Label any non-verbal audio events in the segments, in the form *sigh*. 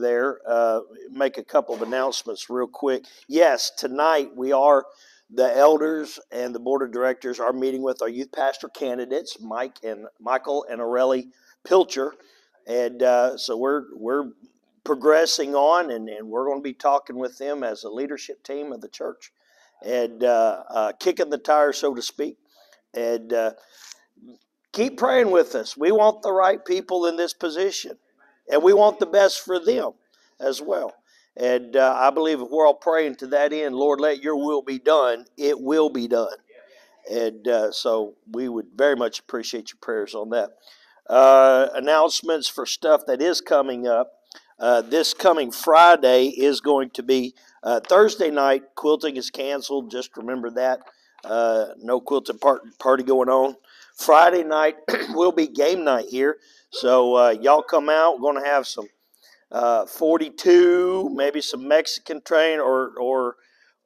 there, uh, make a couple of announcements real quick. Yes, tonight we are the elders and the board of directors are meeting with our youth pastor candidates, Mike and Michael and Aurelie Pilcher, and uh, so we're we're progressing on, and, and we're going to be talking with them as a leadership team of the church, and uh, uh, kicking the tires, so to speak, and uh, keep praying with us. We want the right people in this position. And we want the best for them as well. And uh, I believe if we're all praying to that end, Lord, let your will be done, it will be done. And uh, so we would very much appreciate your prayers on that. Uh, announcements for stuff that is coming up. Uh, this coming Friday is going to be uh, Thursday night. Quilting is canceled. Just remember that. Uh, no quilting part- party going on. Friday night *clears throat* will be game night here. So uh, y'all come out. We're going to have some uh, 42, maybe some Mexican train, or or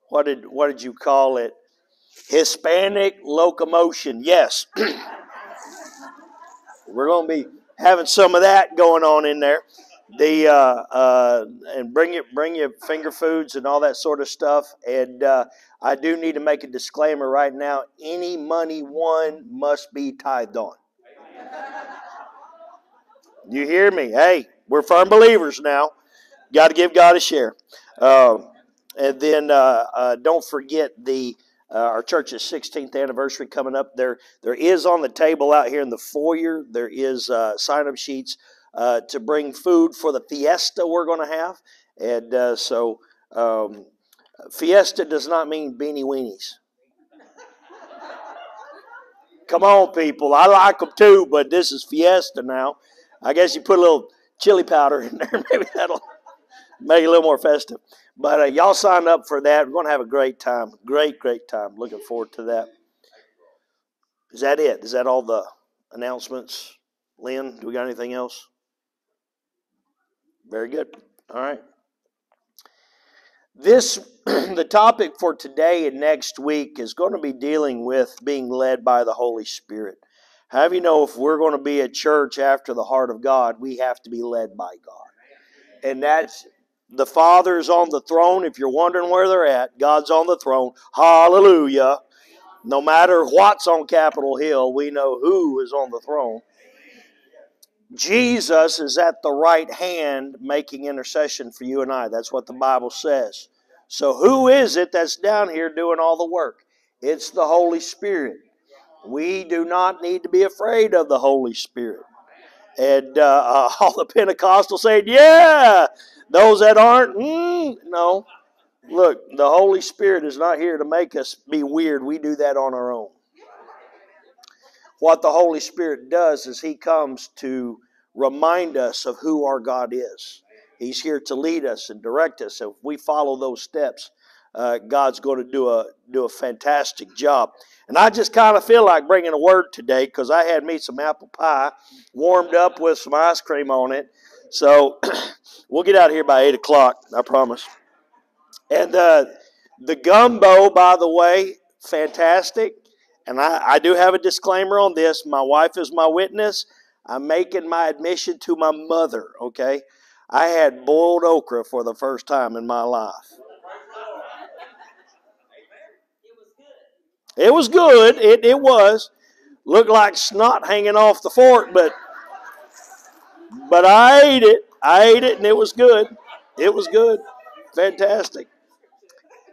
what did what did you call it? Hispanic locomotion. Yes, *clears throat* we're going to be having some of that going on in there. The uh, uh, and bring you bring you finger foods and all that sort of stuff. And uh, I do need to make a disclaimer right now. Any money won must be tithed on. You hear me? Hey, we're firm believers now. Got to give God a share. Uh, and then uh, uh, don't forget the uh, our church's 16th anniversary coming up. There, there is on the table out here in the foyer. There is uh, sign-up sheets uh, to bring food for the fiesta we're going to have, and so um, fiesta does not mean beanie weenies. Come on, people. I like them too, but this is fiesta now. I guess you put a little chili powder in there. *laughs* Maybe that'll make it a little more festive. But uh, y'all sign up for that. We're going to have a great time. Great, great time. Looking forward to that. Is that it? Is that all the announcements? Lynn, do we got anything else? Very good. All right. This, *clears throat* the topic for today and next week is going to be dealing with being led by the Holy Spirit. How do you know if we're going to be a church after the heart of God, we have to be led by God? And that's the Father's on the throne. If you're wondering where they're at, God's on the throne. Hallelujah. No matter what's on Capitol Hill, we know who is on the throne. Jesus is at the right hand making intercession for you and I. That's what the Bible says. So, who is it that's down here doing all the work? It's the Holy Spirit. We do not need to be afraid of the Holy Spirit. And uh, uh, *laughs* all the Pentecostals saying, yeah, those that aren't, mm, no. Look, the Holy Spirit is not here to make us be weird. We do that on our own. What the Holy Spirit does is He comes to remind us of who our God is. He's here to lead us and direct us. If we follow those steps, uh, God's going to do a do a fantastic job. And I just kind of feel like bringing a word today because I had me some apple pie warmed up with some ice cream on it. So *clears throat* we'll get out here by 8 o'clock, I promise. And uh, the gumbo, by the way, fantastic. And I, I do have a disclaimer on this. My wife is my witness. I'm making my admission to my mother, okay? I had boiled okra for the first time in my life. It was good. It, it was. Looked like snot hanging off the fork, but but I ate it. I ate it, and it was good. It was good. Fantastic.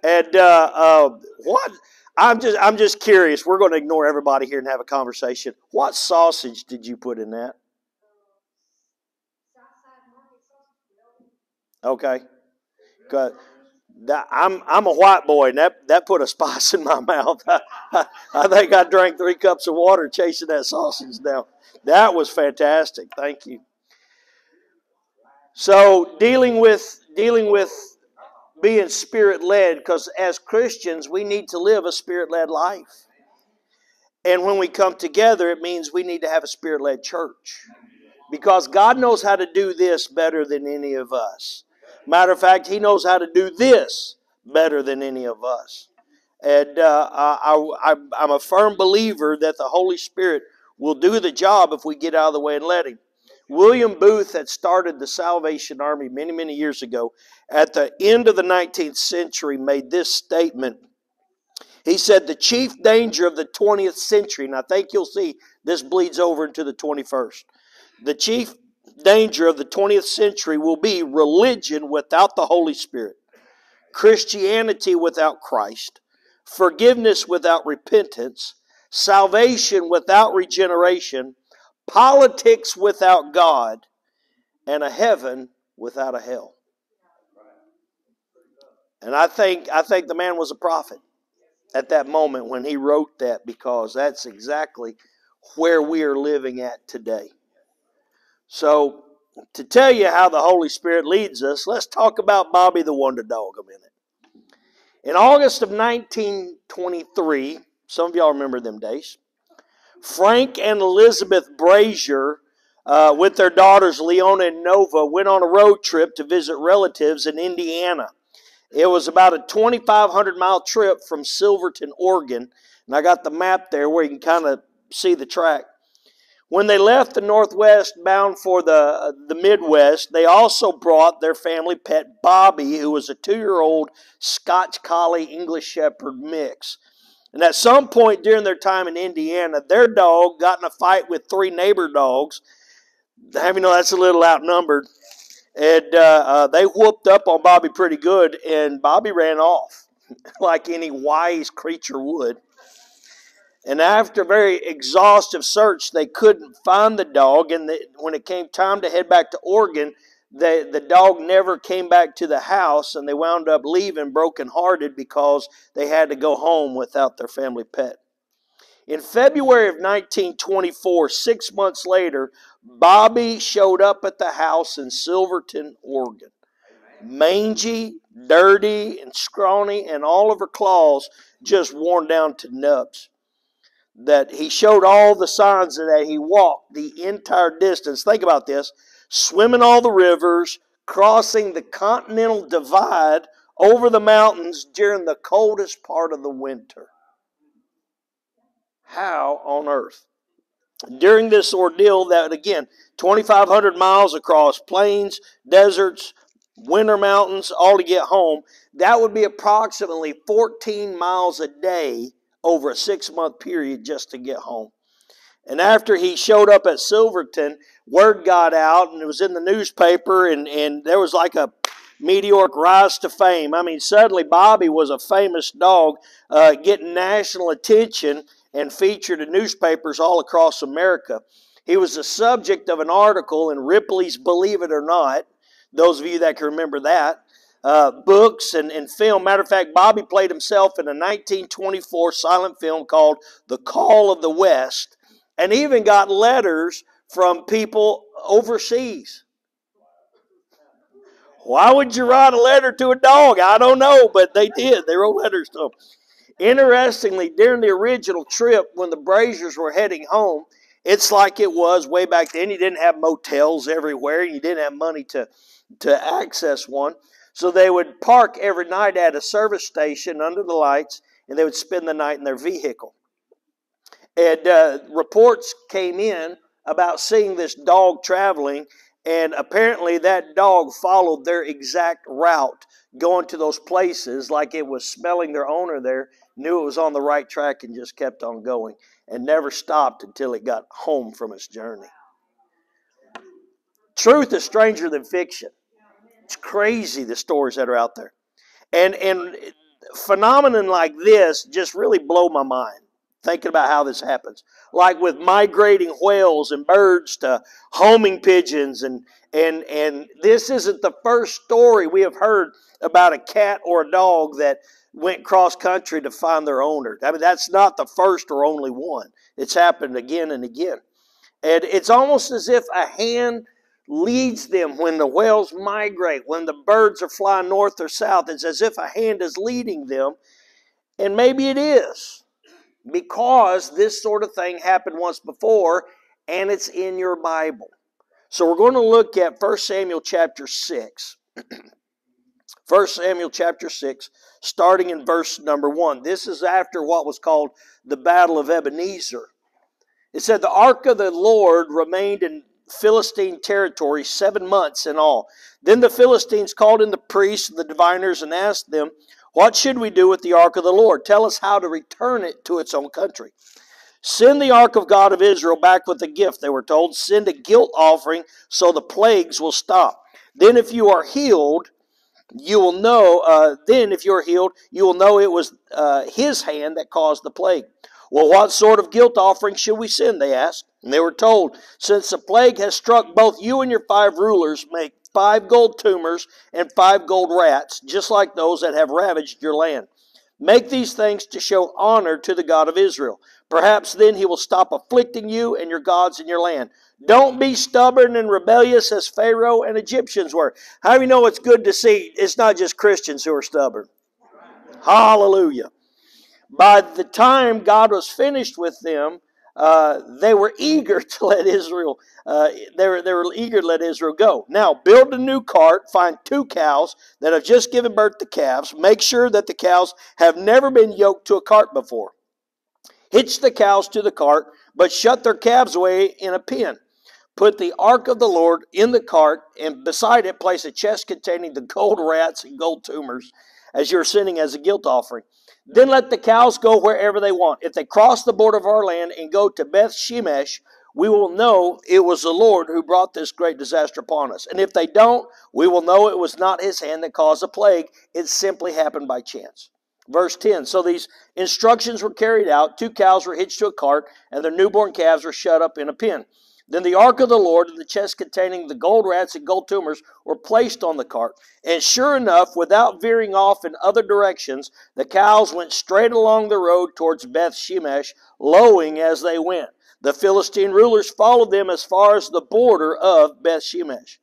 And uh, uh, what? I'm just I'm just curious. We're going to ignore everybody here and have a conversation. What sausage did you put in that? Okay. Good. That, I'm I'm a white boy, and that, that put a *laughs* spice in my mouth. *laughs* I, I think I drank three cups of water chasing that sausage down. That was fantastic. Thank you. So dealing with dealing with being spirit led, because as Christians we need to live a spirit led life. And when we come together, it means we need to have a spirit led church. Because God knows how to do this better than any of us. Matter of fact, He knows how to do this better than any of us. And uh, I, am a firm believer that the Holy Spirit will do the job if we get out of the way and let Him. William Booth had started the Salvation Army many, many years ago. At the end of the 19th century, made this statement. He said, The chief danger of the 20th century, and I think you'll see this bleeds over into the 21st. The chief danger of the 20th century will be religion without the Holy Spirit, Christianity without Christ, forgiveness without repentance, salvation without regeneration, politics without God, and a heaven without a hell. And I think I think the man was a prophet at that moment when he wrote that because that's exactly where we are living at today. So, to tell you how the Holy Spirit leads us, let's talk about Bobby the Wonder Dog a minute. In August of 1923, some of y'all remember them days, Frank and Elizabeth Brazier, uh, with their daughters Leona and Nova, went on a road trip to visit relatives in Indiana. It was about a 2,500 mile trip from Silverton, Oregon. And I got the map there where you can kind of see the track. When they left the Northwest bound for the, uh, the Midwest, they also brought their family pet Bobby, who was a two year old Scotch Collie English Shepherd mix. And at some point during their time in Indiana, their dog got in a fight with three neighbor dogs. Having you know that's a little outnumbered. And uh, uh, they whooped up on Bobby pretty good, and Bobby ran off *laughs* like any wise creature would. And after a very exhaustive search, they couldn't find the dog. And the, when it came time to head back to Oregon, they, the dog never came back to the house and they wound up leaving brokenhearted because they had to go home without their family pet. In February of 1924, six months later, Bobby showed up at the house in Silverton, Oregon. Mangy, dirty, and scrawny, and all of her claws just worn down to nubs. That he showed all the signs that he walked the entire distance. Think about this swimming all the rivers, crossing the continental divide over the mountains during the coldest part of the winter. How on earth? During this ordeal, that again, 2,500 miles across plains, deserts, winter mountains, all to get home, that would be approximately 14 miles a day over a six month period just to get home. And after he showed up at Silverton, word got out and it was in the newspaper, and, and there was like a meteoric rise to fame. I mean, suddenly Bobby was a famous dog, uh, getting national attention and featured in newspapers all across America. He was the subject of an article in Ripley's Believe It or Not, those of you that can remember that. Uh, books and, and film. Matter of fact, Bobby played himself in a 1924 silent film called The Call of the West and even got letters from people overseas. Why would you write a letter to a dog? I don't know, but they did. They wrote letters to them. Interestingly, during the original trip, when the Braziers were heading home, it's like it was way back then. You didn't have motels everywhere. You didn't have money to, to access one. So they would park every night at a service station under the lights, and they would spend the night in their vehicle. And uh, reports came in about seeing this dog traveling, and apparently that dog followed their exact route, going to those places like it was smelling their owner there, knew it was on the right track, and just kept on going, and never stopped until it got home from its journey. Truth is stranger than fiction. It's crazy the stories that are out there. And and phenomenon like this just really blow my mind thinking about how this happens. Like with migrating whales and birds to homing pigeons and and and this isn't the first story we have heard about a cat or a dog that went cross country to find their owner. I mean that's not the first or only one. It's happened again and again. And it's almost as if a hand leads them when the whales migrate, when the birds are flying north or south. It's as if a hand is leading them. And maybe it is because this sort of thing happened once before and it's in your Bible. So we're going to look at 1 Samuel chapter 6. *clears throat* 1 Samuel chapter 6, starting in verse number 1. This is after what was called the Battle of Ebenezer. It said, The ark of the Lord remained in Philistine territory seven months in all. Then the Philistines called in the priests and the diviners and asked them, What should we do with the ark of the Lord? Tell us how to return it to its own country. Send the ark of God of Israel back with a gift, they were told. Send a guilt offering so the plagues will stop. Then, if you are healed, you will know, uh, then if you're healed, you will know it was uh, his hand that caused the plague. Well, what sort of guilt offering should we send? They asked. And they were told, Since the plague has struck both you and your five rulers, make five gold tumors and five gold rats, just like those that have ravaged your land. Make these things to show honor to the God of Israel. Perhaps then he will stop afflicting you and your gods and your land. Don't be stubborn and rebellious as Pharaoh and Egyptians were. How do you know it's good to see it's not just Christians who are stubborn? Hallelujah. By the time God was finished with them, uh, they were eager *laughs* to let Israel. Uh, they were they were eager to let Israel go. Now build a new cart. Find two cows that have just given birth to calves. Make sure that the cows have never been yoked to a cart before. Hitch the cows to the cart, but shut their calves away in a pen. Put the ark of the Lord in the cart, and beside it place a chest containing the gold rats and gold tumors, as you're sending as a guilt offering. Then let the cows go wherever they want. If they cross the border of our land and go to Beth Shemesh, we will know it was the Lord who brought this great disaster upon us. And if they don't, we will know it was not his hand that caused the plague. It simply happened by chance. Verse 10 So these instructions were carried out. Two cows were hitched to a cart, and their newborn calves were shut up in a pen. Then the ark of the Lord and the chest containing the gold rats and gold tumors were placed on the cart. And sure enough, without veering off in other directions, the cows went straight along the road towards Beth Shemesh, lowing as they went. The Philistine rulers followed them as far as the border of Beth Shemesh.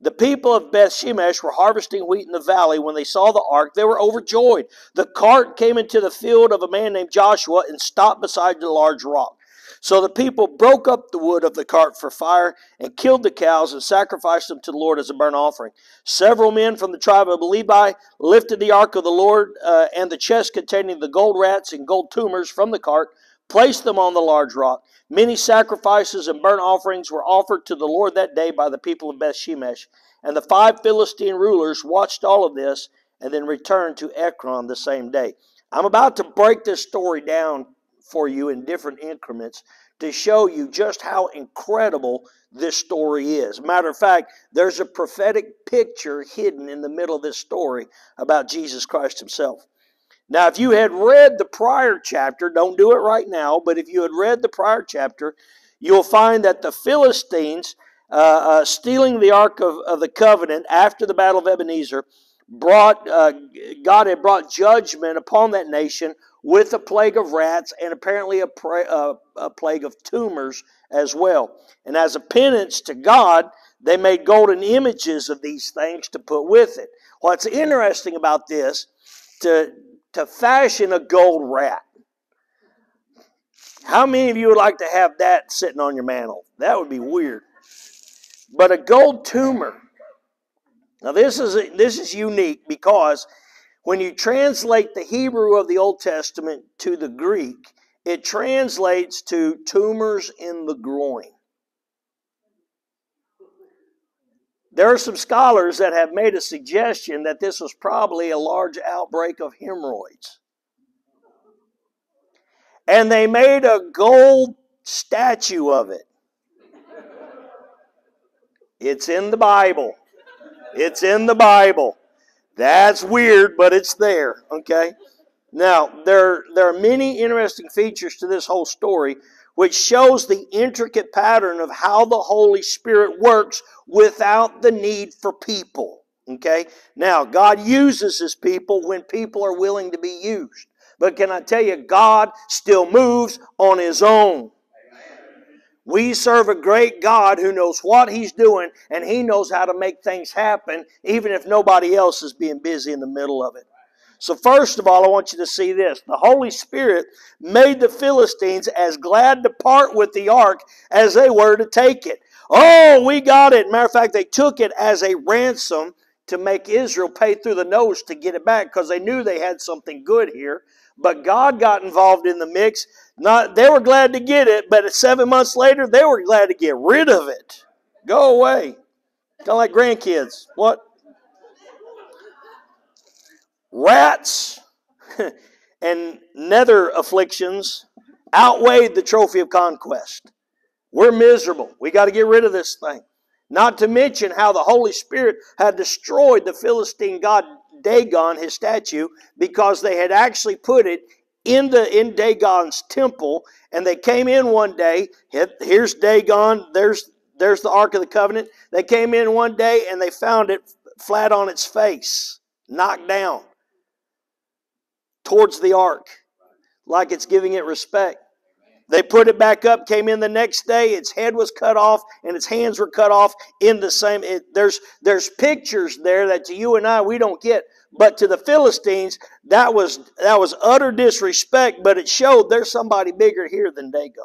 The people of Beth Shemesh were harvesting wheat in the valley. When they saw the ark, they were overjoyed. The cart came into the field of a man named Joshua and stopped beside the large rock. So the people broke up the wood of the cart for fire and killed the cows and sacrificed them to the Lord as a burnt offering. Several men from the tribe of Levi lifted the ark of the Lord uh, and the chest containing the gold rats and gold tumors from the cart, placed them on the large rock. Many sacrifices and burnt offerings were offered to the Lord that day by the people of Beth Shemesh. And the five Philistine rulers watched all of this and then returned to Ekron the same day. I'm about to break this story down for you in different increments to show you just how incredible this story is. Matter of fact, there's a prophetic picture hidden in the middle of this story about Jesus Christ Himself. Now, if you had read the prior chapter, don't do it right now, but if you had read the prior chapter, you'll find that the Philistines, uh, uh, stealing the Ark of, of, the Covenant after the Battle of Ebenezer, brought uh, God had brought judgment upon that nation with a plague of rats and apparently a, pra- uh, a plague of tumors as well. And as a penance to God, they made golden images of these things to put with it. What's interesting about this, to, to fashion a gold rat. How many of you would like to have that sitting on your mantle? That would be weird. But a gold tumor. Now this is this is unique because when you translate the Hebrew of the Old Testament to the Greek, it translates to tumors in the groin. There are some scholars that have made a suggestion that this was probably a large outbreak of hemorrhoids. And they made a gold statue of it. It's in the Bible. It's in the Bible. That's weird, but it's there, okay? Now, there, there are many interesting features to this whole story, which shows the intricate pattern of how the Holy Spirit works without the need for people. Okay? Now, God uses his people when people are willing to be used. But can I tell you, God still moves on his own. We serve a great God who knows what He's doing and He knows how to make things happen even if nobody else is being busy in the middle of it. So, first of all, I want you to see this. The Holy Spirit made the Philistines as glad to part with the ark as they were to take it. Oh, we got it. Matter of fact, they took it as a ransom to make Israel pay through the nose to get it back because they knew they had something good here. But God got involved in the mix. Not they were glad to get it, but seven months later they were glad to get rid of it. Go away. Kind of like grandkids. What? Rats *laughs* and nether afflictions outweighed the trophy of conquest. We're miserable. We got to get rid of this thing. Not to mention how the Holy Spirit had destroyed the Philistine god Dagon, his statue, because they had actually put it in the in Dagon's temple, and they came in one day. Here's Dagon. There's there's the Ark of the Covenant. They came in one day and they found it flat on its face, knocked down towards the ark, like it's giving it respect. They put it back up, came in the next day, its head was cut off and its hands were cut off in the same. It, there's, there's pictures there that to you and I we don't get. But to the Philistines, that was, that was utter disrespect, but it showed there's somebody bigger here than Dagon.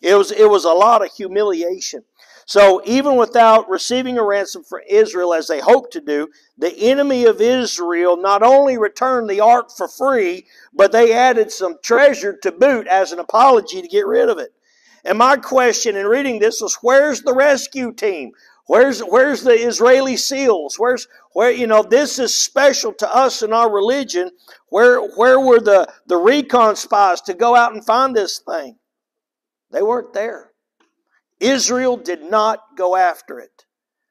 It was, it was a lot of humiliation. So, even without receiving a ransom for Israel as they hoped to do, the enemy of Israel not only returned the ark for free, but they added some treasure to boot as an apology to get rid of it. And my question in reading this was where's the rescue team? Where's where's the Israeli SEALs? Where's where you know this is special to us in our religion. Where where were the, the recon spies to go out and find this thing? They weren't there. Israel did not go after it.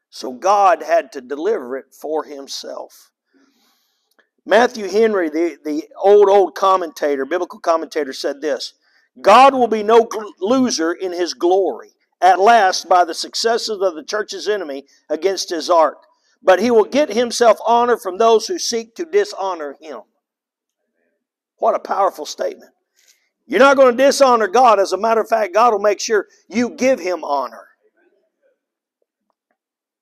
So God had to deliver it for himself. Matthew Henry, the, the old, old commentator, biblical commentator, said this God will be no loser in his glory at last by the successes of the church's enemy against his ark, but he will get himself honor from those who seek to dishonor him. What a powerful statement. You're not going to dishonor God. As a matter of fact, God will make sure you give him honor.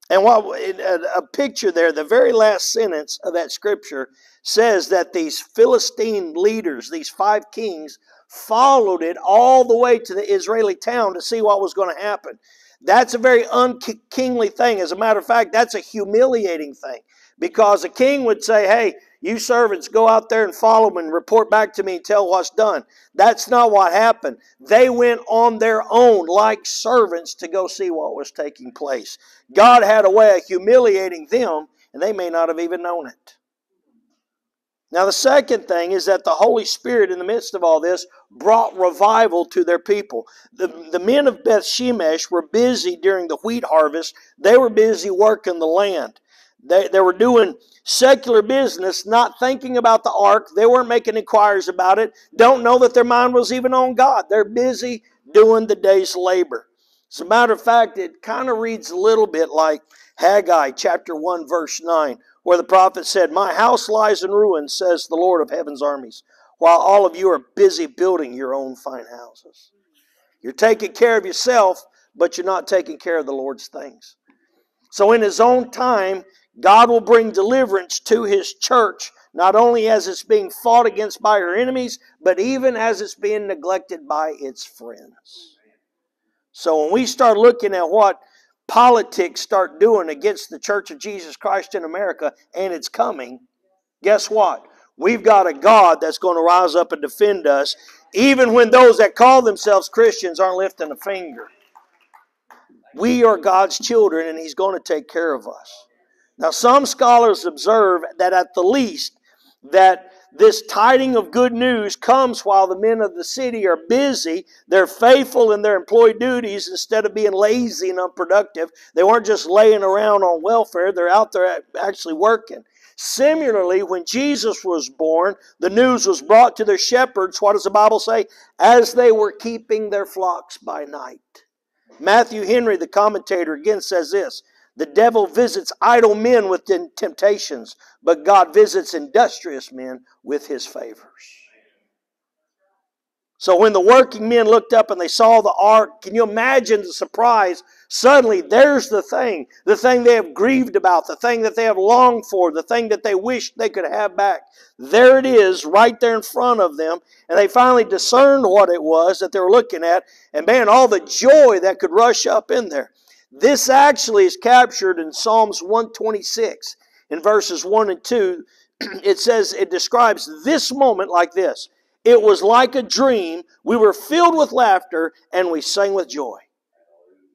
And what a picture there, the very last sentence of that scripture says that these Philistine leaders, these five kings, followed it all the way to the Israeli town to see what was going to happen. That's a very unkingly thing. As a matter of fact, that's a humiliating thing because a king would say, Hey, you servants go out there and follow them and report back to me and tell what's done. That's not what happened. They went on their own like servants to go see what was taking place. God had a way of humiliating them, and they may not have even known it. Now, the second thing is that the Holy Spirit, in the midst of all this, brought revival to their people. The, the men of Beth Shemesh were busy during the wheat harvest, they were busy working the land. They, they were doing secular business, not thinking about the ark. They weren't making inquiries about it. Don't know that their mind was even on God. They're busy doing the day's labor. As a matter of fact, it kind of reads a little bit like Haggai chapter 1, verse 9, where the prophet said, My house lies in ruins, says the Lord of heaven's armies, while all of you are busy building your own fine houses. You're taking care of yourself, but you're not taking care of the Lord's things. So, in His own time, God will bring deliverance to His church, not only as it's being fought against by her enemies, but even as it's being neglected by its friends. So when we start looking at what politics start doing against the Church of Jesus Christ in America, and it's coming, guess what? We've got a God that's going to rise up and defend us, even when those that call themselves Christians aren't lifting a finger. We are God's children, and He's going to take care of us. Now, some scholars observe that at the least, that this tiding of good news comes while the men of the city are busy. They're faithful in their employed duties instead of being lazy and unproductive. They weren't just laying around on welfare, they're out there actually working. Similarly, when Jesus was born, the news was brought to their shepherds. What does the Bible say? As they were keeping their flocks by night. Matthew Henry, the commentator, again says this the devil visits idle men with temptations, but God visits industrious men with his favors. So when the working men looked up and they saw the ark, can you imagine the surprise? Suddenly, there's the thing, the thing they have grieved about, the thing that they have longed for, the thing that they wish they could have back. There it is, right there in front of them. And they finally discerned what it was that they were looking at. And man, all the joy that could rush up in there. This actually is captured in Psalms 126 in verses 1 and 2. *clears throat* It says, it describes this moment like this It was like a dream. We were filled with laughter and we sang with joy.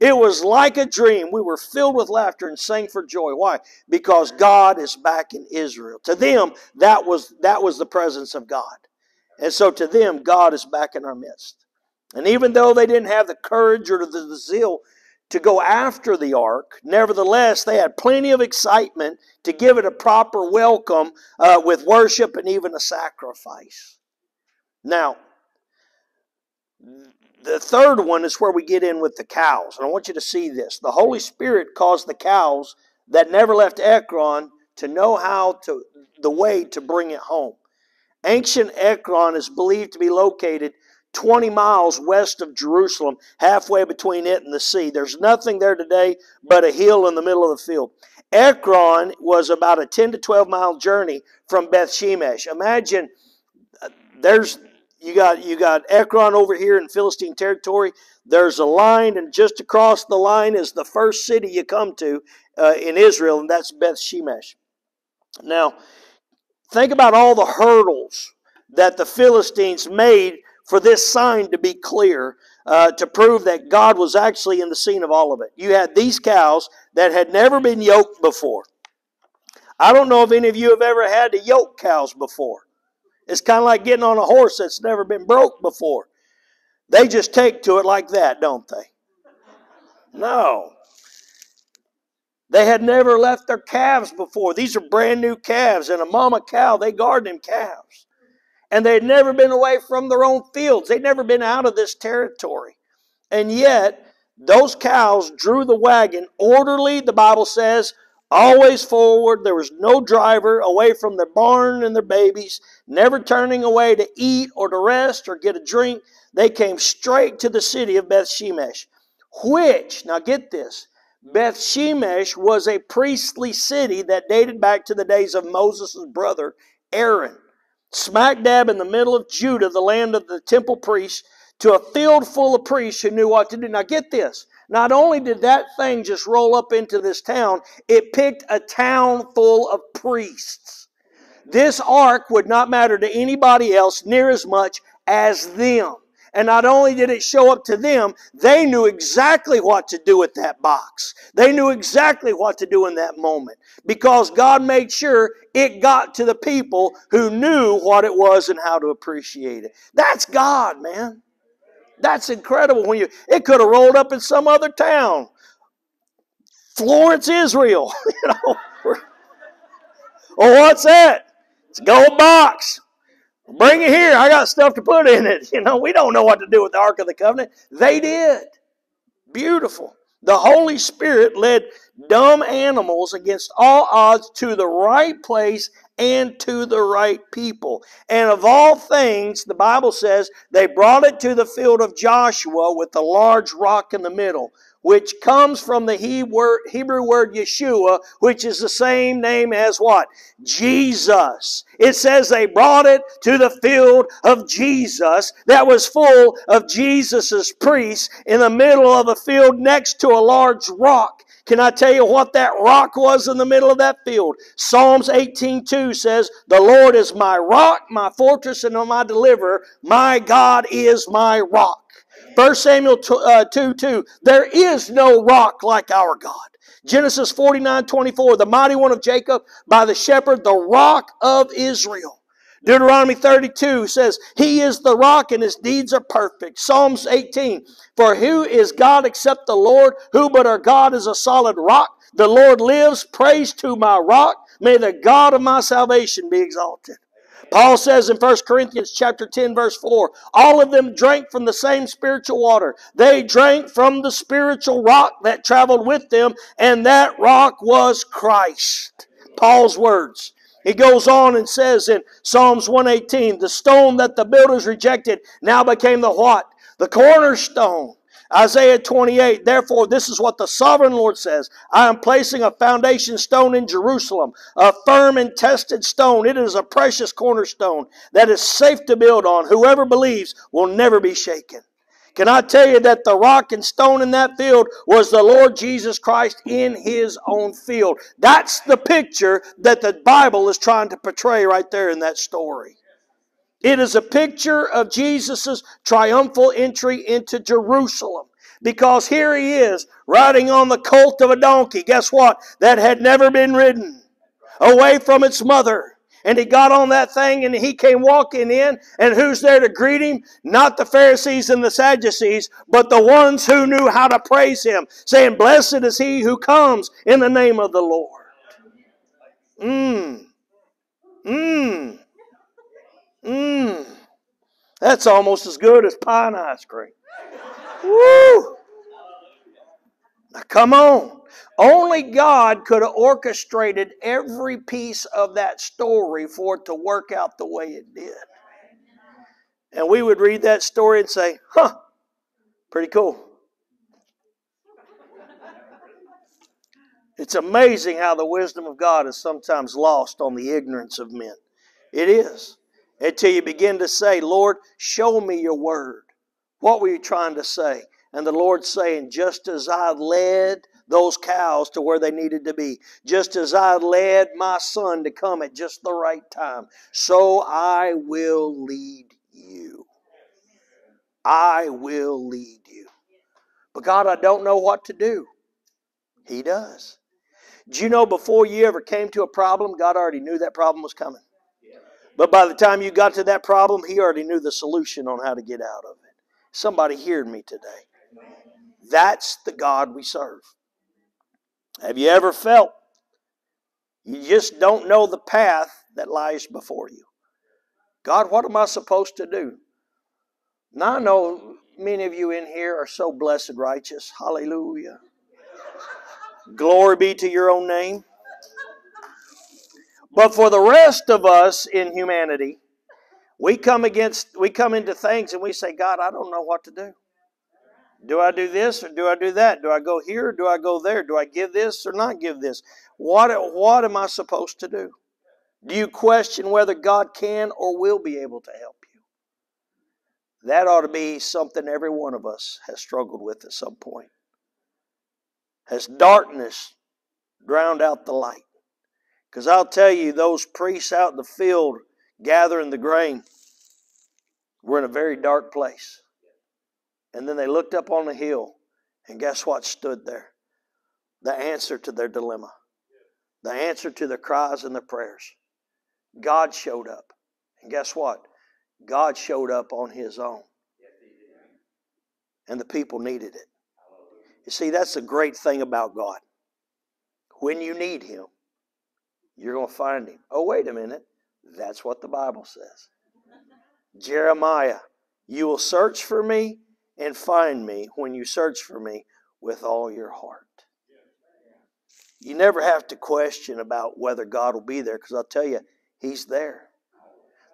It was like a dream. We were filled with laughter and sang for joy. Why? Because God is back in Israel. To them, that was, that was the presence of God. And so to them, God is back in our midst. And even though they didn't have the courage or the, zeal to go after the ark, nevertheless, they had plenty of excitement to give it a proper welcome uh, with worship and even a sacrifice. Now, the third one is where we get in with the cows. And I want you to see this. The Holy Spirit caused the cows that never left Ekron to know how to the way to bring it home. Ancient Ekron is believed to be located 20 miles west of Jerusalem, halfway between it and the sea. There's nothing there today but a hill in the middle of the field. Ekron was about a 10 to 12 mile journey from Beth Shemesh. Imagine uh, there's you got you got Ekron over here in Philistine territory. There's a line, and just across the line is the first city you come to uh, in Israel, and that's Beth Shemesh. Now, think about all the hurdles that the Philistines made for this sign to be clear, uh, to prove that God was actually in the scene of all of it. You had these cows that had never been yoked before. I don't know if any of you have ever had to yoke cows before. It's kind of like getting on a horse that's never been broke before. They just take to it like that, don't they? No. They had never left their calves before. These are brand new calves, and a mama cow, they guard them calves. And they had never been away from their own fields. They'd never been out of this territory. And yet, those cows drew the wagon orderly, the Bible says, always forward. There was no driver away from their barn and their babies, never turning away to eat or to rest or get a drink. They came straight to the city of Beth Shemesh, which, now get this, Beth Shemesh was a priestly city that dated back to the days of Moses' brother Aaron. Smack dab in the middle of Judah, the land of the temple priests, to a field full of priests who knew what to do. Now get this. Not only did that thing just roll up into this town, it picked a town full of priests. This ark would not matter to anybody else near as much as them. And not only did it show up to them, they knew exactly what to do with that box. They knew exactly what to do in that moment because God made sure it got to the people who knew what it was and how to appreciate it. That's God, man. That's incredible. When you, it could have rolled up in some other town, Florence, Israel. *laughs* you know, oh, what's that? It's a gold box. Bring it here. I got stuff to put in it. *laughs* You know, we don't know what to do with the Ark of the Covenant. They did. Beautiful. The Holy Spirit led dumb animals against all odds to the right place and to the right people. And of all things, the Bible says they brought it to the field of Joshua with the large rock in the middle which comes from the Hebrew word Yeshua, which is the same name as what? Jesus. It says they brought it to the field of Jesus that was full of Jesus's priests in the middle of a field next to a large rock. Can I tell you what that rock was in the middle of that field? Psalms 18:2 says, "The Lord is my rock, my fortress and my deliverer. My God is my rock." 1 Samuel 2, uh, 2 2. There is no rock like our God. Genesis 49 24. The mighty one of Jacob by the shepherd, the rock of Israel. Deuteronomy 32 says, He is the rock and His deeds are perfect. Psalms 18, For who is God except the Lord? Who but our God is a solid rock? The Lord lives. Praise to my rock. May the God of my salvation be exalted. Paul says in 1 Corinthians chapter 10 verse 4, all of them drank from the same spiritual water. They drank from the spiritual rock that traveled with them, and that rock was Christ. Paul's words. He goes on and says in Psalms 118, the stone that the builders rejected now became the what? The cornerstone. Isaiah 28, therefore, this is what the sovereign Lord says I am placing a foundation stone in Jerusalem, a firm and tested stone. It is a precious cornerstone that is safe to build on. Whoever believes will never be shaken. Can I tell you that the rock and stone in that field was the Lord Jesus Christ in his own field? That's the picture that the Bible is trying to portray right there in that story. It is a picture of Jesus' triumphal entry into Jerusalem. Because here he is, riding on the colt of a donkey. Guess what? That had never been ridden. Away from its mother. And he got on that thing and he came walking in. And who's there to greet him? Not the Pharisees and the Sadducees, but the ones who knew how to praise him, saying, Blessed is he who comes in the name of the Lord. Mmm. Mmm. Mmm. That's almost as good as pie and ice cream. Woo! Now, come on. Only God could have orchestrated every piece of that story for it to work out the way it did. And we would read that story and say, huh, pretty cool. It's amazing how the wisdom of God is sometimes lost on the ignorance of men. It is. Until you begin to say, Lord, show me your word. What were you trying to say? And the Lord saying, just as I led those cows to where they needed to be, just as I led my son to come at just the right time, so I will lead you. I will lead you. But God, I don't know what to do. He does. Do you know before you ever came to a problem, God already knew that problem was coming? But by the time you got to that problem, He already knew the solution on how to get out of it. Somebody heard me today. That's the God we serve. Have you ever felt you just don't know the path that lies before you? God, what am I supposed to do? Now I know many of you in here are so blessed righteous. Hallelujah. Glory be to your own name. But for the rest of us in humanity, we come against we come into things and we say, God, I don't know what to do. Do I do this or do I do that? Do I go here or do I go there? Do I give this or not give this? What, what am I supposed to do? Do you question whether God can or will be able to help you? That ought to be something every one of us has struggled with at some point. Has darkness drowned out the light? Because I'll tell you, those priests out in the field gathering the grain were in a very dark place. And then they looked up on the hill, and guess what stood there? The answer to their dilemma, the answer to their cries and their prayers. God showed up. And guess what? God showed up on His own. And the people needed it. You see, that's the great thing about God. When you need Him, you're going to find Him. Oh, wait a minute. That's what the Bible says. Jeremiah, you will search for me and find me when you search for me with all your heart. You never have to question about whether God will be there because I'll tell you, He's there.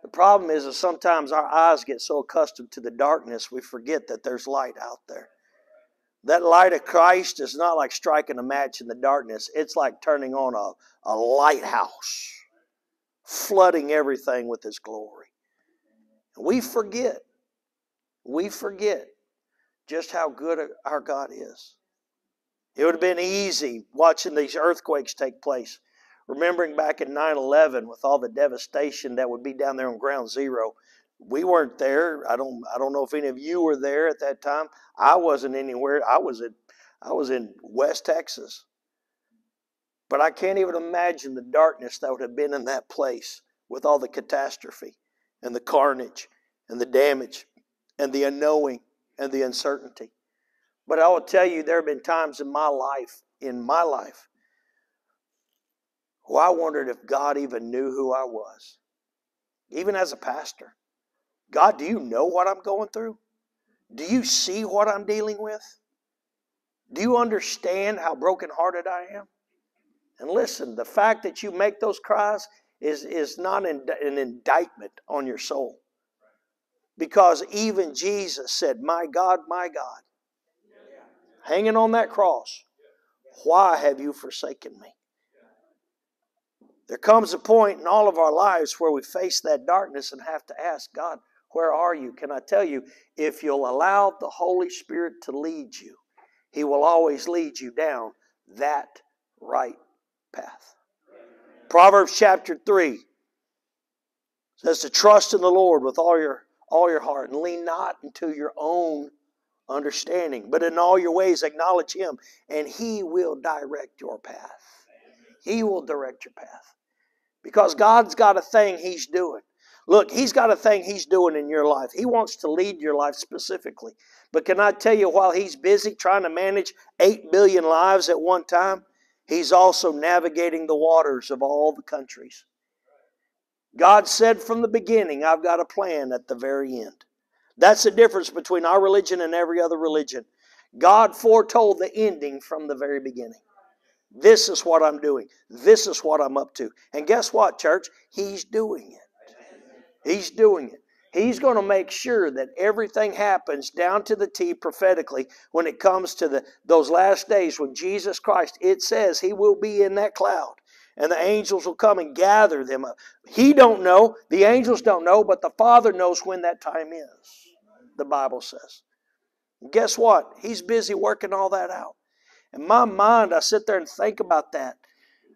The problem is that sometimes our eyes get so accustomed to the darkness we forget that there's light out there. That light of Christ is not like striking a match in the darkness, it's like turning on a, a lighthouse, flooding everything with His glory. We forget. We forget just how good our God is. It would have mm-hmm. been easy watching these earthquakes take place. Remembering back in 9 11 with all the devastation that would be down there on ground zero. We weren't there. I don't I don't know if any of you were there at that time. I wasn't anywhere. I was at I was in West Texas. But I can't even imagine the darkness that would have been in that place with all the catastrophe and the carnage and the damage and the unknowing and the uncertainty. But I will tell you, there have been times in my life, in my life, where I wondered if God even knew who I was, even as a pastor. God, do you know what I'm going through? Do you see what I'm dealing with? Do you understand how brokenhearted I am? And listen, the fact that you make those cries is, is not an, an indictment on your soul. Because even Jesus said, My God, my God, hanging on that cross, why have you forsaken me? There comes a point in all of our lives where we face that darkness and have to ask God, Where are you? Can I tell you, if you'll allow the Holy Spirit to lead you, He will always lead you down that right path. Proverbs chapter 3 says to trust in the Lord with all your all your heart and lean not into your own understanding, but in all your ways acknowledge him and he will direct your path. He will direct your path. Because God's got a thing he's doing. Look, he's got a thing he's doing in your life. He wants to lead your life specifically. But can I tell you, while he's busy trying to manage 8 billion lives at one time, he's also navigating the waters of all the countries. God said from the beginning, I've got a plan at the very end. That's the difference between our religion and every other religion. God foretold the ending from the very beginning. This is what I'm doing. This is what I'm up to. And guess what, church? He's doing it. He's doing it. He's going to make sure that everything happens down to the T prophetically when it comes to the, those last days when Jesus Christ, it says he will be in that cloud and the angels will come and gather them up. He don't know, the angels don't know, but the Father knows when that time is. The Bible says. And guess what? He's busy working all that out. In my mind, I sit there and think about that,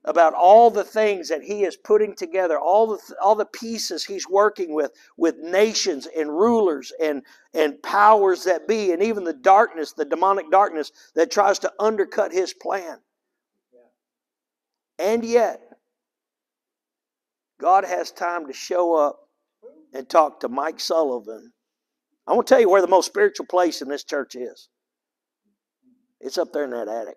about all the things that he is putting together, all the all the pieces he's working with, with nations and rulers and and powers that be, and even the darkness, the demonic darkness that tries to undercut his plan. And yet, God has time to show up and talk to Mike Sullivan. I want to tell you where the most spiritual place in this church is. It's up there in that attic.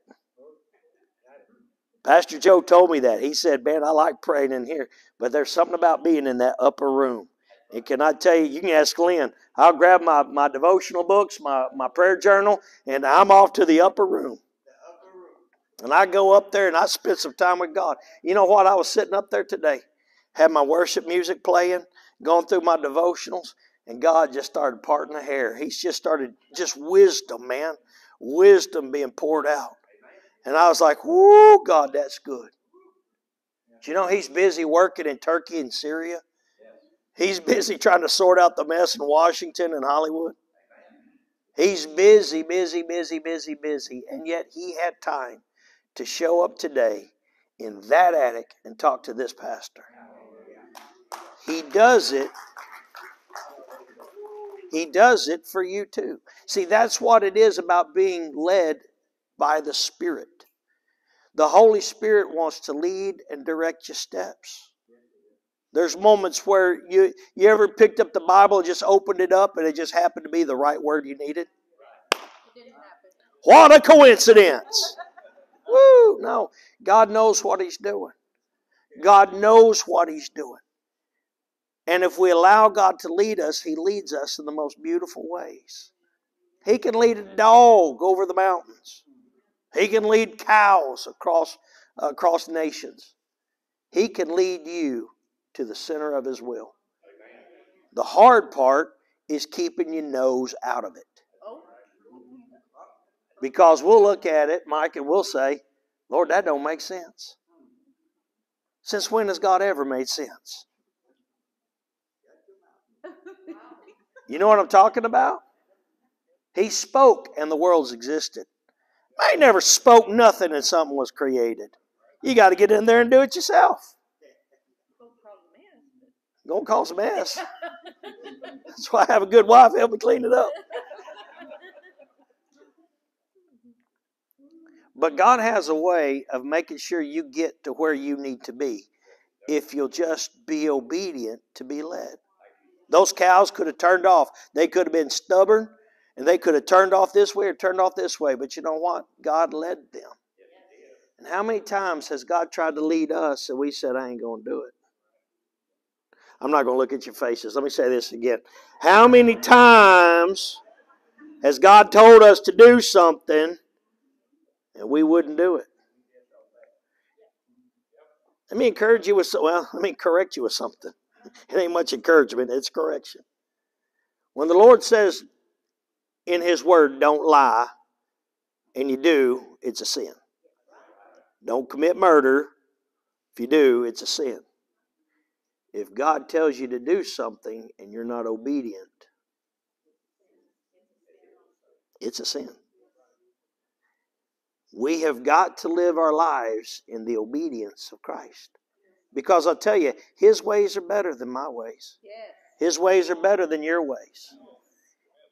Pastor Joe told me that. He said, Man, I like praying in here, but there's something about being in that upper room. And can I tell you, you can ask Glenn. I'll grab my, my devotional books, my, my prayer journal, and I'm off to the upper room. And I go up there and I spend some time with God. You know what? I was sitting up there today, had my worship music playing, going through my devotionals, and God just started parting the hair. He's just started, just wisdom, man. Wisdom being poured out. And I was like, whoo, God, that's good. Do you know he's busy working in Turkey and Syria? He's busy trying to sort out the mess in Washington and Hollywood. He's busy, busy, busy, busy, busy. And yet he had time to show up today in that attic and talk to this pastor. He does it. He does it for you too. See, that's what it is about being led by the Spirit. The Holy Spirit wants to lead and direct your steps. There's moments where you you ever picked up the Bible just opened it up and it just happened to be the right word you needed. What a coincidence! Woo! No. God knows what He's doing. God knows what He's doing. And if we allow God to lead us, He leads us in the most beautiful ways. He can lead a dog over the mountains. He can lead cows across, uh, across nations. He can lead you to the center of His will. The hard part is keeping your nose out of it. Because we'll look at it, Mike, and we'll say, Lord, that don't make sense. Since when has God ever made sense? You know what I'm talking about? He spoke and the worlds existed. I never spoke nothing and something was created. You got to get in there and do it yourself. Gonna cause a mess. *laughs* That's why I have a good wife help me clean it up. But God has a way of making sure you get to where you need to be if you'll just be obedient to be led. Those cows could have turned off. They could have been stubborn and they could have turned off this way or turned off this way. But you know what? God led them. And how many times has God tried to lead us and we said, I ain't going to do it? I'm not going to look at your faces. Let me say this again. How many times has God told us to do something and we wouldn't do it. Let me encourage you with so well, let me correct you with something. *laughs* It ain't much encouragement, it's correction. When the Lord says in His Word, don't lie, and you do, it's a sin. Don't commit murder. If you do, it's a sin. If God tells you to do something and you're not obedient, it's a sin. We have got to live our lives in the obedience of Christ. Because I'll tell you, His ways are better than my ways. His ways are better than your ways.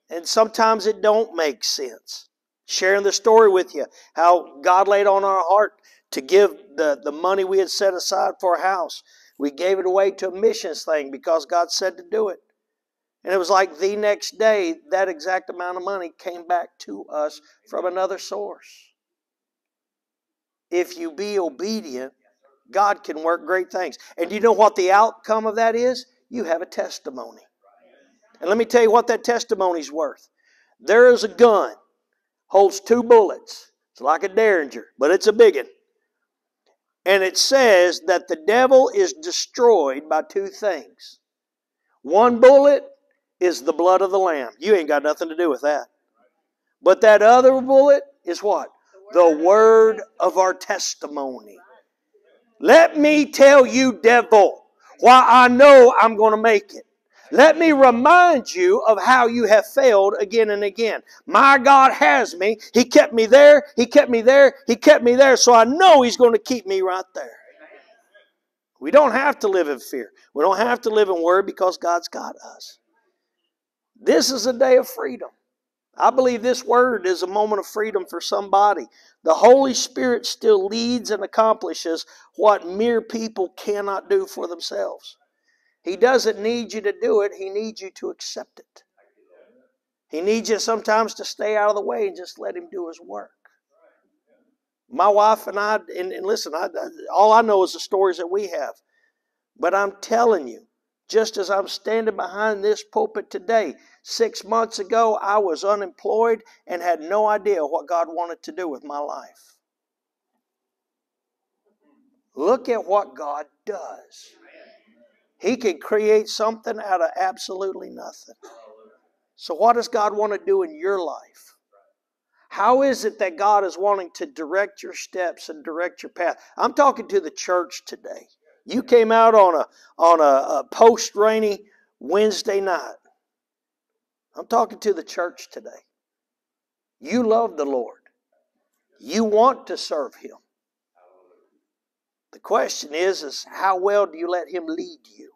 And sometimes it don't make sense. Sharing the story with you, how God laid on our heart to give the, the money we had set aside for a house. We gave it away to a missions thing because God said to do it. And it was like the next day, that exact amount of money came back to us from another source. If you be obedient, God can work great things. And you know what the outcome of that is? You have a testimony. And let me tell you what that testimony's worth. There is a gun, holds two bullets. It's like a Derringer, but it's a big one. And it says that the devil is destroyed by two things. One bullet is the blood of the Lamb. You ain't got nothing to do with that. But that other bullet is what? The word of our testimony. Let me tell you, devil, why I know I'm going to make it. Let me remind you of how you have failed again and again. My God has me. He kept me there. He kept me there. He kept me there. So I know He's going to keep me right there. We don't have to live in fear. We don't have to live in worry because God's got us. This is a day of freedom. I believe this word is a moment of freedom for somebody. The Holy Spirit still leads and accomplishes what mere people cannot do for themselves. He doesn't need you to do it, He needs you to accept it. He needs you sometimes to stay out of the way and just let Him do His work. My wife and I, and, and listen, I, all I know is the stories that we have. But I'm telling you, just as I'm standing behind this pulpit today. Six months ago, I was unemployed and had no idea what God wanted to do with my life. Look at what God does. He can create something out of absolutely nothing. So, what does God want to do in your life? How is it that God is wanting to direct your steps and direct your path? I'm talking to the church today. You came out on a on a, a post rainy Wednesday night. I'm talking to the church today. You love the Lord. You want to serve Him. The question is, is how well do you let Him lead you?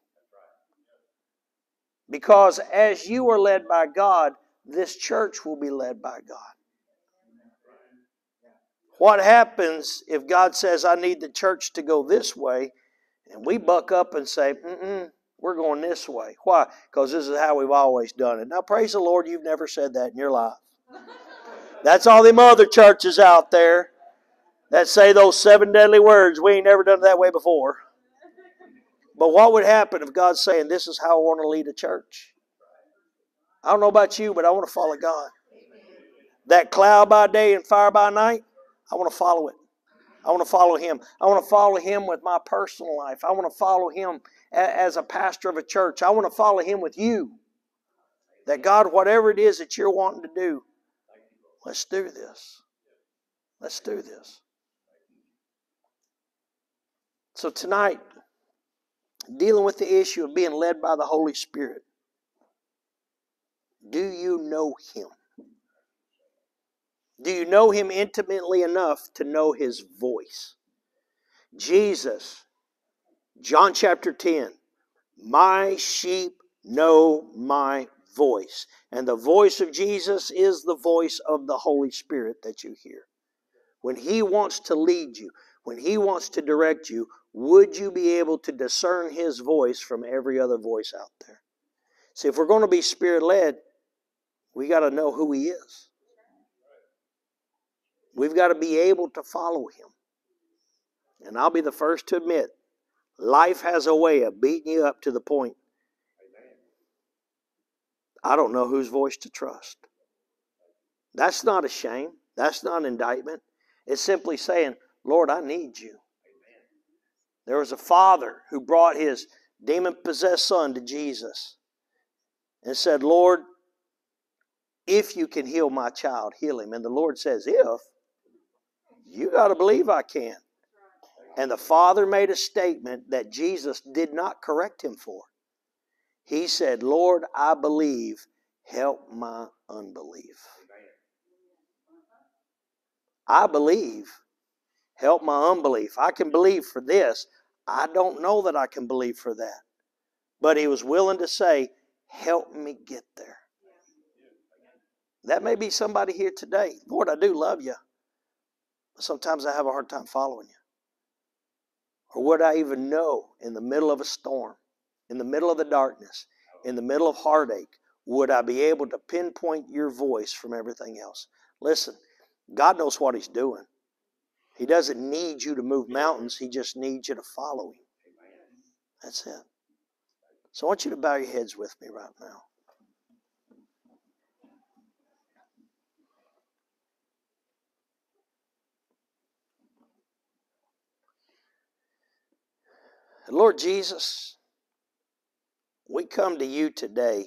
Because as you are led by God, this church will be led by God. What happens if God says, I need the church to go this way, and we buck up and say, mm we're going this way. Why? Because this is how we've always done it. Now, praise the Lord, you've never said that in your life. That's all them other churches out there that say those seven deadly words. We ain't never done it that way before. But what would happen if God's saying, This is how I want to lead a church? I don't know about you, but I want to follow God. That cloud by day and fire by night, I want to follow it. I want to follow him. I want to follow him with my personal life. I want to follow him as a pastor of a church. I want to follow him with you. That God, whatever it is that you're wanting to do, let's do this. Let's do this. So tonight, dealing with the issue of being led by the Holy Spirit, do you know him? Do you know him intimately enough to know his voice? Jesus, John chapter 10, my sheep know my voice. And the voice of Jesus is the voice of the Holy Spirit that you hear. When he wants to lead you, when he wants to direct you, would you be able to discern his voice from every other voice out there? See, if we're going to be spirit led, we got to know who he is. We've got to be able to follow him. And I'll be the first to admit, life has a way of beating you up to the point I don't know whose voice to trust. That's not a shame. That's not an indictment. It's simply saying, Lord, I need you. There was a father who brought his demon possessed son to Jesus and said, Lord, if you can heal my child, heal him. And the Lord says, If. You got to believe I can. And the father made a statement that Jesus did not correct him for. He said, Lord, I believe, help my unbelief. I believe, help my unbelief. I can believe for this. I don't know that I can believe for that. But he was willing to say, help me get there. That may be somebody here today. Lord, I do love you. Sometimes I have a hard time following you. Or would I even know in the middle of a storm, in the middle of the darkness, in the middle of heartache, would I be able to pinpoint your voice from everything else? Listen, God knows what He's doing. He doesn't need you to move mountains, He just needs you to follow Him. That's it. So I want you to bow your heads with me right now. Lord Jesus, we come to you today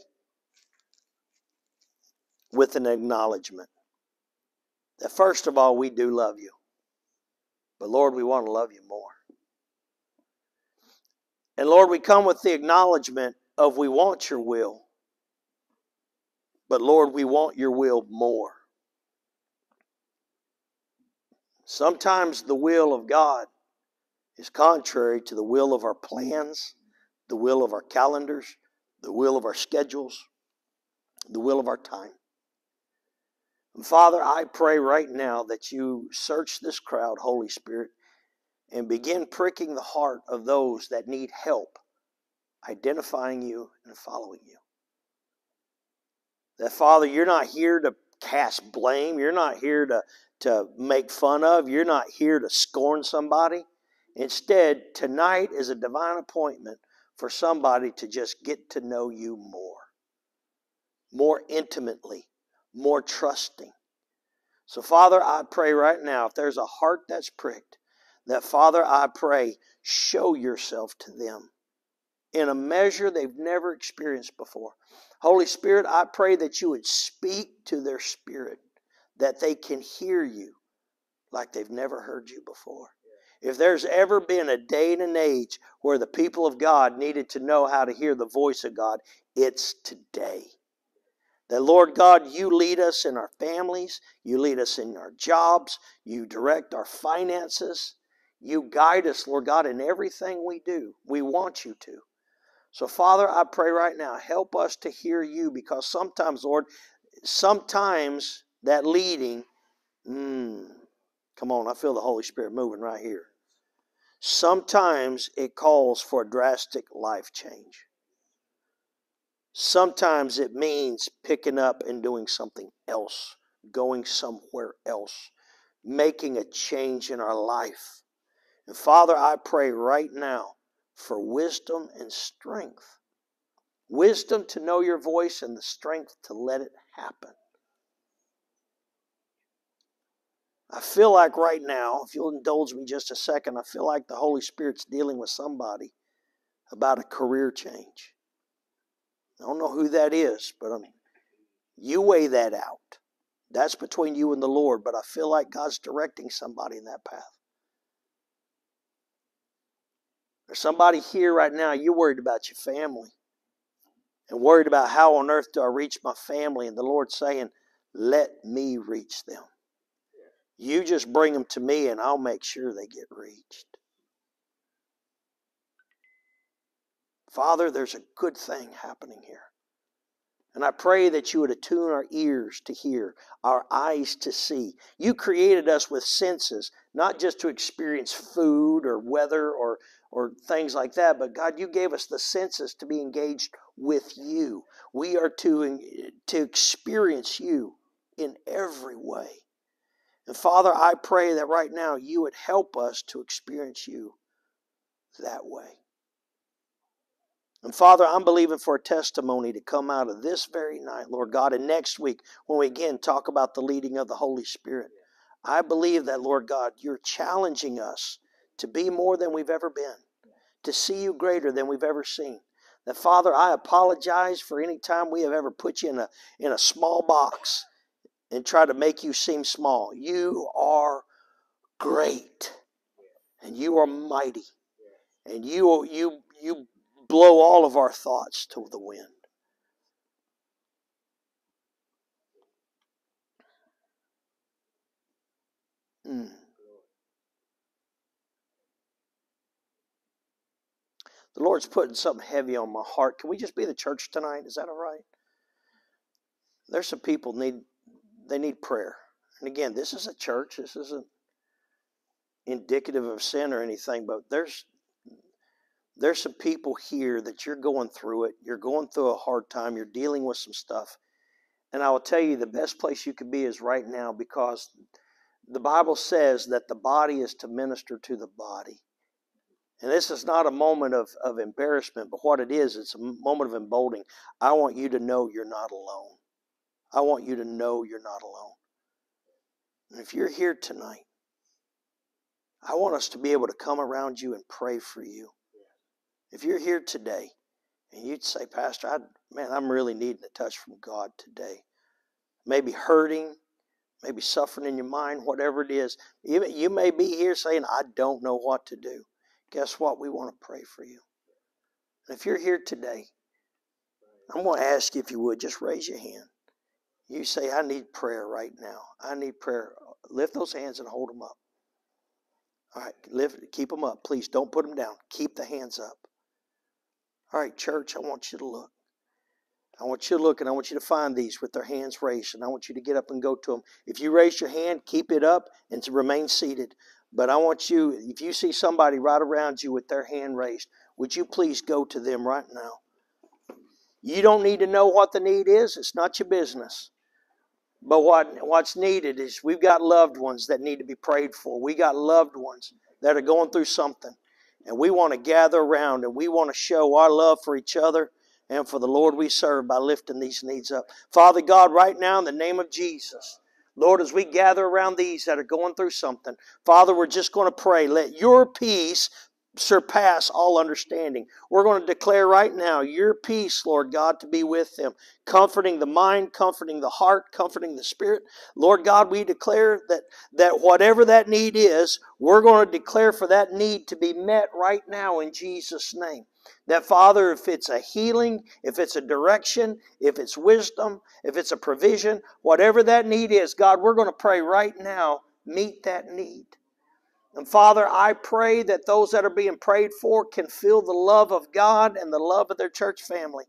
with an acknowledgement that first of all, we do love you. But Lord, we want to love you more. And Lord, we come with the acknowledgement of we want your will. But Lord, we want your will more. Sometimes the will of God is contrary to the will of our plans, the will of our calendars, the will of our schedules, the will of our time. And Father, I pray right now that you search this crowd, Holy Spirit, and begin pricking the heart of those that need help identifying you and following you. That, Father, you're not here to cast blame. You're not here to, to make fun of. You're not here to scorn somebody. Instead, tonight is a divine appointment for somebody to just get to know you more, more intimately, more trusting. So, Father, I pray right now, if there's a heart that's pricked, that, Father, I pray, show yourself to them in a measure they've never experienced before. Holy Spirit, I pray that you would speak to their spirit, that they can hear you like they've never heard you before. If there's ever been a day and an age where the people of God needed to know how to hear the voice of God, it's today. That, Lord God, you lead us in our families, you lead us in our jobs, you direct our finances, you guide us, Lord God, in everything we do. We want you to. So, Father, I pray right now, help us to hear you because sometimes, Lord, sometimes that leading, mm, come on, I feel the Holy Spirit moving right here. Sometimes it calls for drastic life change. Sometimes it means picking up and doing something else, going somewhere else, making a change in our life. And Father, I pray right now for wisdom and strength. Wisdom to know your voice and the strength to let it happen. I feel like right now, if you'll indulge me just a second, I feel like the Holy Spirit's dealing with somebody about a career change. I don't know who that is, but I'm, you weigh that out. That's between you and the Lord, but I feel like God's directing somebody in that path. There's somebody here right now, you're worried about your family and worried about how on earth do I reach my family, and the Lord's saying, Let me reach them. You just bring them to me, and I'll make sure they get reached. Father, there's a good thing happening here. And I pray that you would attune our ears to hear, our eyes to see. You created us with senses, not just to experience food or weather or or things like that. But God, you gave us the senses to be engaged with you. We are to, eh, to experience you in every way. And Father, I pray that right now you would help us to experience you that way. And Father, I'm believing for a testimony to come out of this very night, Lord God, and next week when we again talk about the leading of the Holy Spirit. I believe that, Lord God, you're challenging us to be more than we've ever been, to see you greater than we've ever seen. That Father, I apologize for any time we have ever put you in a in a small box and try to make you seem small. You are great. And you are mighty. And you you you blow all of our thoughts to the wind. Mm. The Lord's putting something heavy on my heart. Can we just be the church tonight? Is that all right? There's some people need they need prayer. And again, this is a church. This isn't indicative of sin or anything, but there's there's some people here that you're going through it. You're going through a hard time. You're dealing with some stuff. And I will tell you the best place you could be is right now because the Bible says that the body is to minister to the body. And this is not a moment of, of embarrassment, but what it is, it's a moment of emboldening. I want you to know you're not alone. I want you to know you're not alone. And if you're here tonight, I want us to be able to come around you and pray for you. If you're here today and you'd say, Pastor, I, man, I'm really needing a touch from God today. Maybe hurting, maybe suffering in your mind, whatever it is. You, you may be here saying, I don't know what to do. Guess what? We want to pray for you. And if you're here today, I'm going to ask you if you would just raise your hand. You say, I need prayer right now. I need prayer. Lift those hands and hold them up. All right, lift, keep them up. Please don't put them down. Keep the hands up. All right, church, I want you to look. I want you to look and I want you to find these with their hands raised. And I want you to get up and go to them. If you raise your hand, keep it up and to remain seated. But I want you, if you see somebody right around you with their hand raised, would you please go to them right now? You don't need to know what the need is, it's not your business. But what, what's needed is we've got loved ones that need to be prayed for. We got loved ones that are going through something. And we want to gather around and we want to show our love for each other and for the Lord we serve by lifting these needs up. Father God, right now, in the name of Jesus, Lord, as we gather around these that are going through something, Father, we're just going to pray. Let your peace surpass all understanding. We're going to declare right now your peace, Lord God, to be with them, comforting the mind, comforting the heart, comforting the spirit. Lord God, we declare that, that whatever that need is, we're going to declare for that need to be met right now in Jesus' name. That, Father, if it's a healing, if it's a direction, if it's wisdom, if it's a provision, whatever that need is, God, we're going to pray right now, meet that need. And Father, I pray that those that are being prayed for can feel the love of God and the love of their church family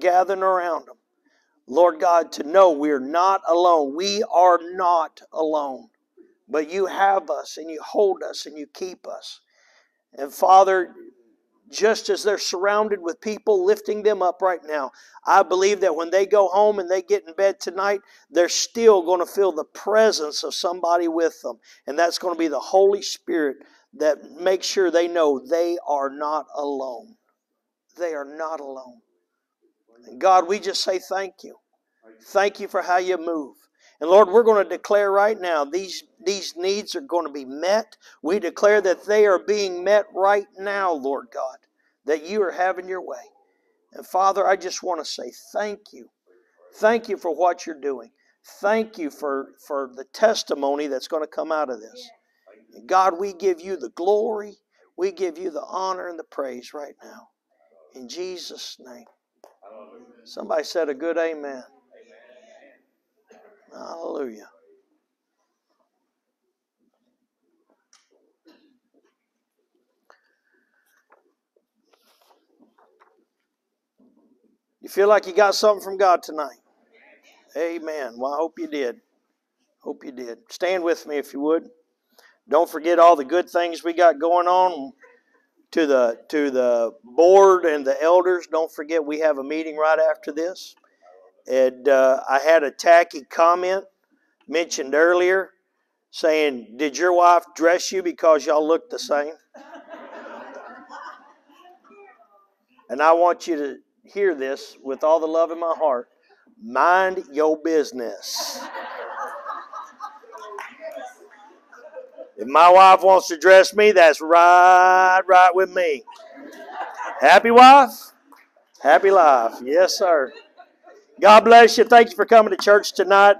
gathering around them. Lord God, to know we're not alone. We are not alone. But you have us and you hold us and you keep us. And Father, just as they're surrounded with people lifting them up right now. I believe that when they go home and they get in bed tonight, they're still going to feel the presence of somebody with them. And that's going to be the Holy Spirit that makes sure they know they are not alone. They are not alone. And God, we just say thank you. Thank you for how you move. And Lord, we're going to declare right now these, these needs are going to be met. We declare that they are being met right now, Lord God, that you are having your way. And Father, I just want to say thank you. Thank you for what you're doing. Thank you for, for the testimony that's going to come out of this. And God, we give you the glory, we give you the honor and the praise right now. In Jesus' name. Somebody said a good amen. Hallelujah. You feel like you got something from God tonight? Amen. Well, I hope you did. Hope you did. Stand with me if you would. Don't forget all the good things we got going on. To the to the board and the elders, don't forget we have a meeting right after this. And uh, I had a tacky comment mentioned earlier saying, Did your wife dress you because y'all look the same? and I want you to hear this with all the love in my heart. Mind your business. If my wife wants to dress me, that's right, right with me. Happy wife, happy life. Yes, sir. God bless you. Thank you for coming to church tonight.